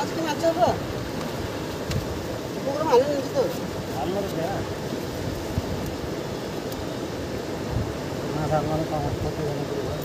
맛있게 맞춰봐. 먹으면 안 했는지도. 안 먹으세요. 어떻게 되는 거야.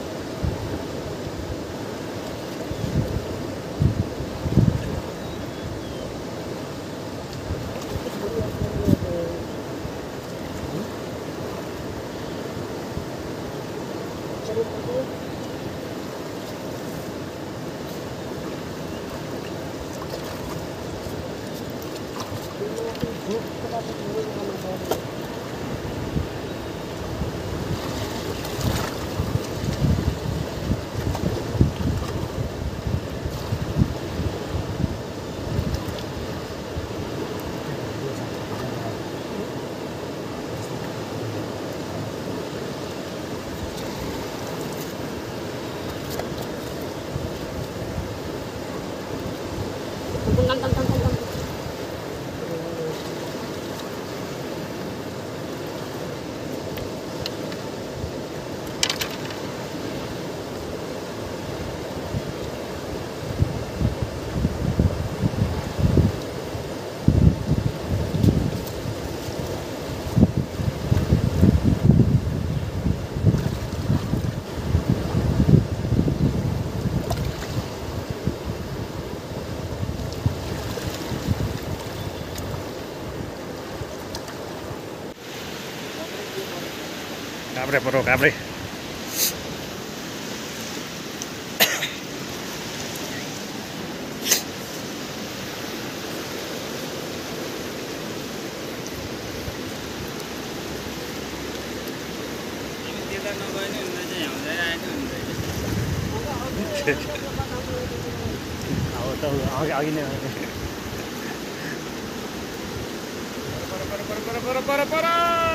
त अघि अघि नै पऱ्यो पऱ्यो तिनवटा बल्छी हाल्ने चिज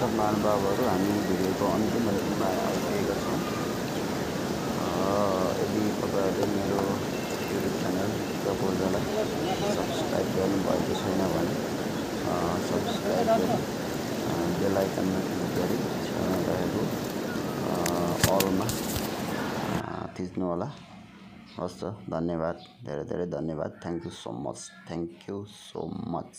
दर्शक महानुभावहरू हामी भिडियोको अन्तिम अन्तिममा आइपुगेका छौँ। यदि तपाईँहरूले मेरो युट्युब च्यानल प्रपोजलाई सब्सक्राइब गर्नुभएको छैन भने सब्सक्राइब गरी अँ, बेल आइकनमा क्लिक गरी रहेको अलमा थिच्नुहोला। हस् धन्यवाद। धेरै धेरै धन्यवाद। Thank you so much thank you so much